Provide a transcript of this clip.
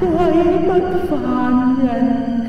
人不凡，人。